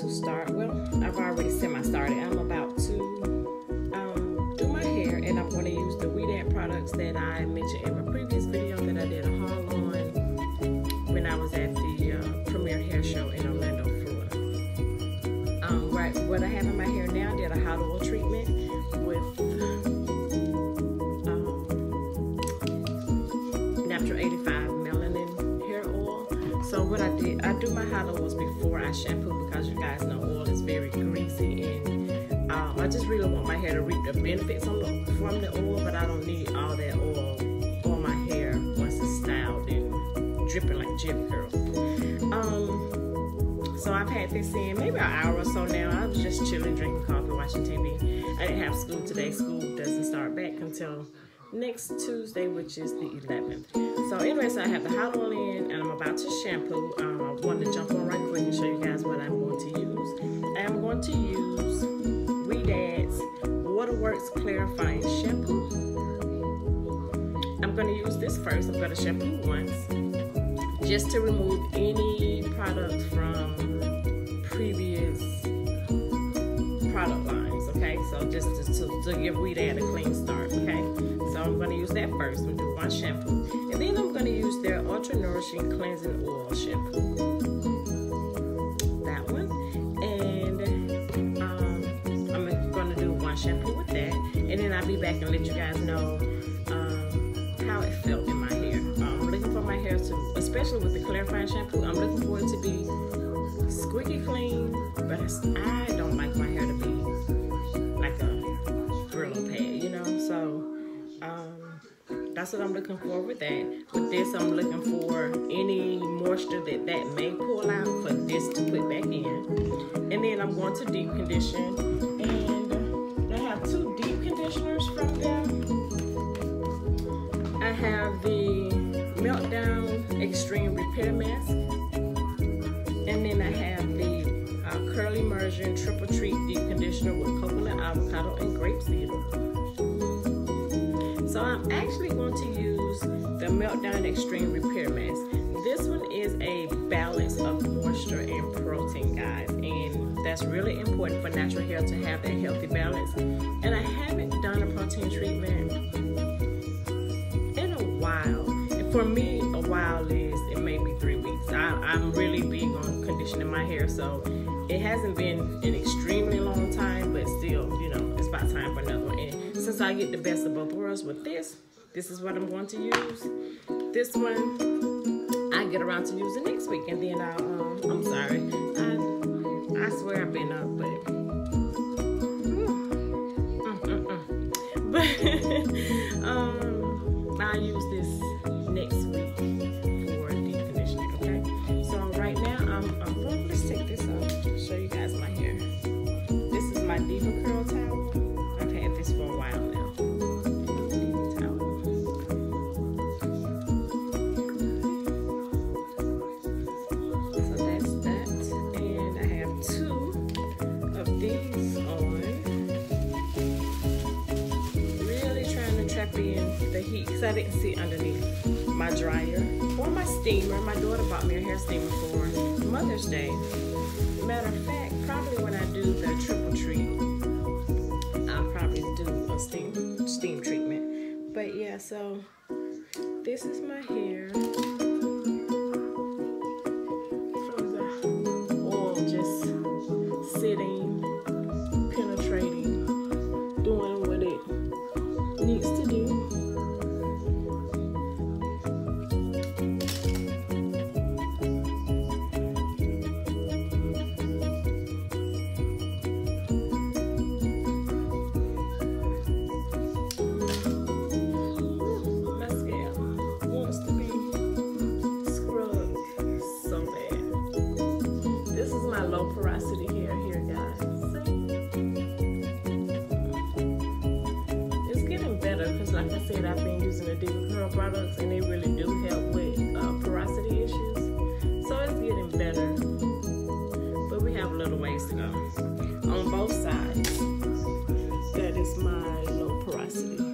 to start. Well, I've already semi-started. I'm about to um, do my hair, and I'm going to use the Ouidad products that I mentioned in my previous video that I did a haul on when I was at the uh, Premier Hair Show in Orlando, Florida. Um, right, what I have in my hair now, did a hot oil treatment with um, Natural 85 melanin hair oil. so what I did, I do hot oils before I shampoo because you guys know oil is very greasy and um, I just really want my hair to reap the benefits from the oil, but I don't need all that oil on my hair once it's styled and dripping like Jheri Curl. Um, so I've had this in maybe an hour or so now. I was just chilling, drinking coffee, watching TV. I didn't have school today. School doesn't start back until next Tuesday, which is the 11th. So anyway, so I have the hot oil in and I'm about to shampoo. Um, I wanted to jump on right quick and show you guys what I'm going to use. I am going to use Ouidad's Waterworks Clarifying Shampoo. I'm going to use this first. I'm going to shampoo once just to remove any products from previous product lines, okay? So just to, to, give Ouidad a clean first. I'm going to do one shampoo. And then I'm going to use their Ultra Nourishing Cleansing Oil Shampoo. That one. And um, I'm going to do one shampoo with that. And then I'll be back and let you guys know um, how it felt in my hair. Um, I'm looking for my hair to, especially with the clarifying shampoo, I'm looking for it to be squeaky clean, but I that's what I'm looking for with that. With this, I'm looking for any moisture that that may pull out for this to put back in. And then I'm going to deep condition. And I have two deep conditioners from them. I have the Meltdown Extreme Repair Mask. And then I have the uh, Curly Immersion Triple Treat Deep Conditioner with coconut, avocado, and grapeseed. So I'm actually going to use the Meltdown Extreme Repair Mask. This one is a balance of moisture and protein, guys. And that's really important for natural hair to have that healthy balance. And I haven't done a protein treatment in a while. And for me, a while is it may be three weeks. I, am really big on conditioning my hair, so it hasn't been an extremely long time, but still, you know, it's about time for another one. And since I get the best of both worlds with this, this is what I'm going to use. This one, I get around to using next week, and then I'll, um, I'm sorry, I, I swear I've been up, but, mm, mm, mm, but, um, I'll use in the heat because I didn't see underneath my dryer or my steamer. My daughter bought me a hair steamer for Mother's Day. Matter of fact, probably when I do the triple treat, I'll probably do a steam steam treatment. But yeah, so this is my hair. Like I said, I've been using the DevaCurl products and they really do help with uh, porosity issues. So it's getting better, but we have a little ways to go. On both sides, that is my low porosity.